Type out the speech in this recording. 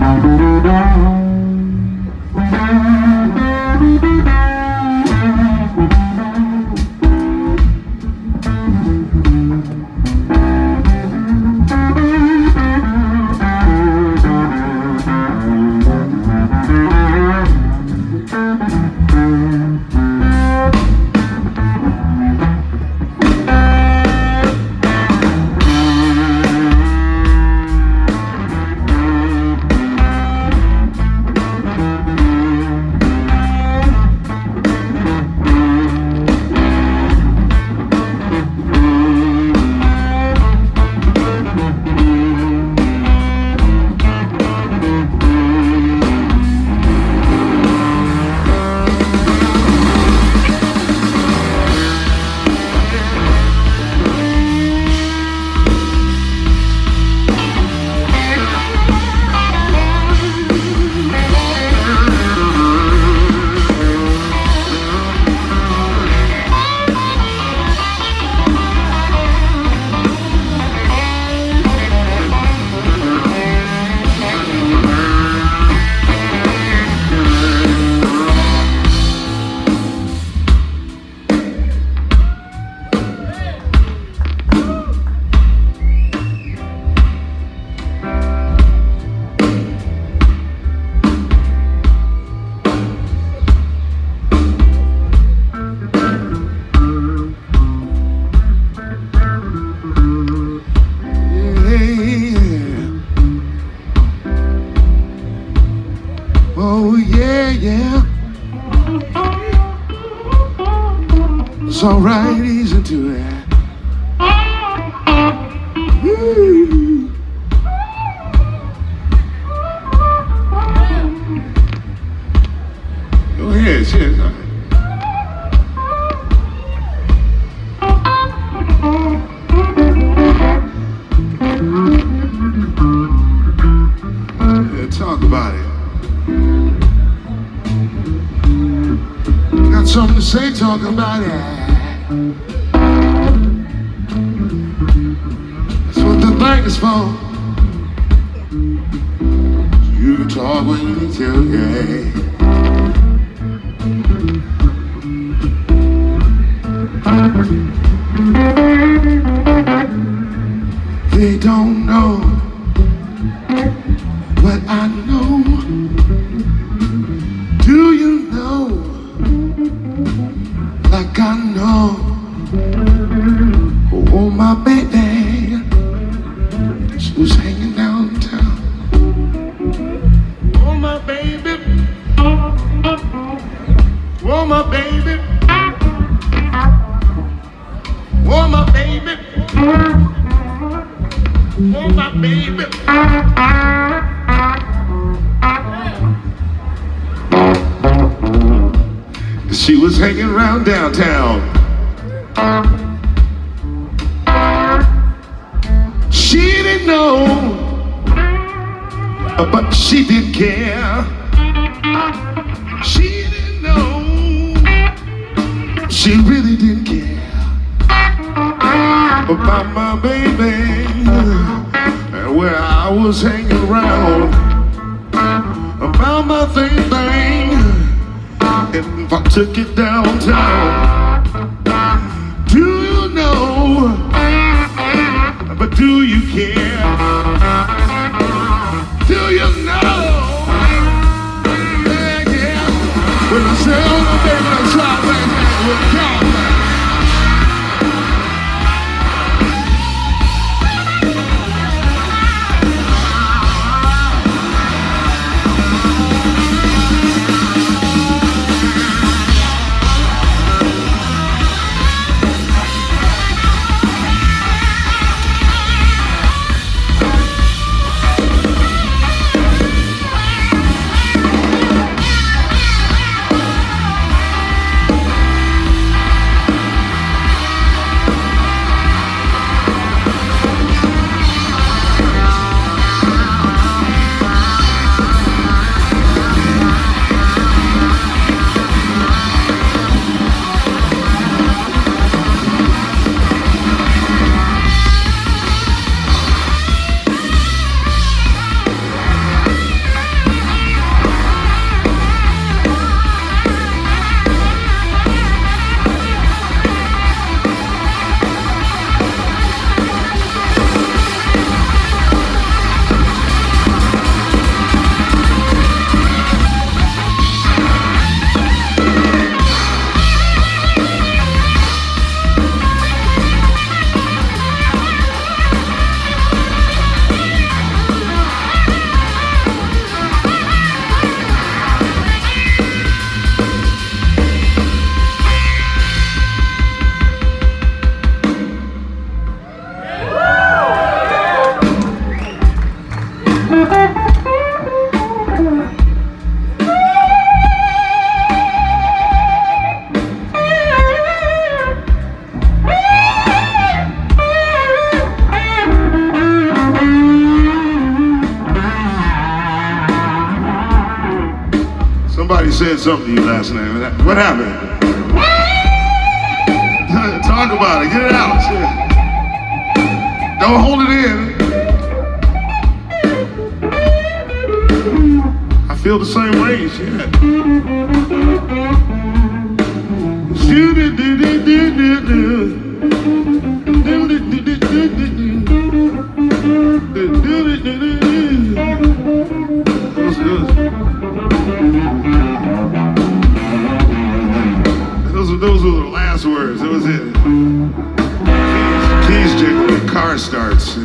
Oh yeah, yeah. It's alright, ease into oh, it. Woo. Go ahead, share something. Yeah, talk about it. Got something to say, talk about it. That's what the mic is for. You can talk when you need to, yeah. She was hanging around downtown. She didn't know, but she did care. She didn't know, she really didn't care was hanging around about my thing thing. And if I took it downtown, do you know? But do you care? Something to you last night. What happened? Talk about it. Get it out. Don't hold it in. I feel the same way. Shit. Those, those were the last words. That was it. Keys, keys jiggling, car starts.